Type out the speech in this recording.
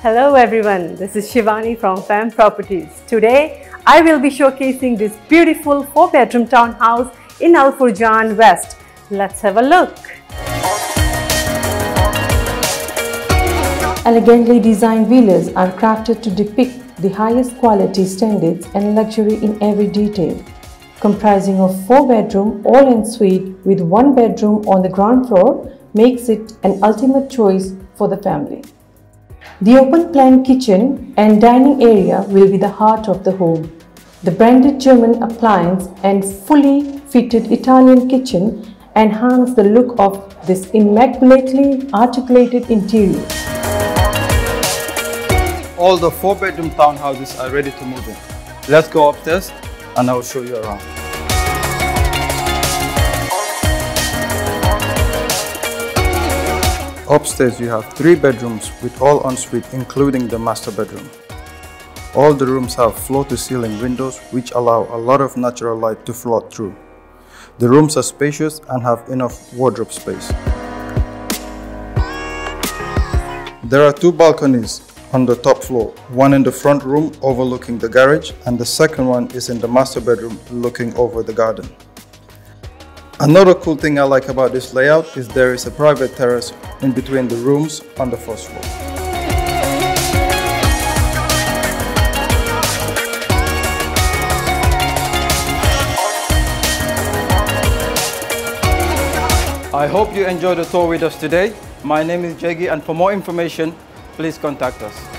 Hello everyone, this is Shivani from Fam Properties. Today I will be showcasing this beautiful 4 bedroom townhouse in Al Furjan West. Let's have a look. Elegantly designed villas are crafted to depict the highest quality standards and luxury in every detail. Comprising of 4 bedroom all-en-suite with 1 bedroom on the ground floor makes it an ultimate choice for the family. The open plan kitchen and dining area will be the heart of the home. The branded German appliance and fully fitted Italian kitchen enhance the look of this immaculately articulated interior. All the four bedroom townhouses are ready to move in. Let's go upstairs and I will show you around. Upstairs you have three bedrooms with all ensuite including the master bedroom. All the rooms have floor-to-ceiling windows which allow a lot of natural light to flood through. The rooms are spacious and have enough wardrobe space. There are two balconies on the top floor, one in the front room overlooking the garage and the second one is in the master bedroom looking over the garden. Another cool thing I like about this layout is there is a private terrace in between the rooms on the first floor. I hope you enjoyed the tour with us today. My name is Jaggi and for more information, please contact us.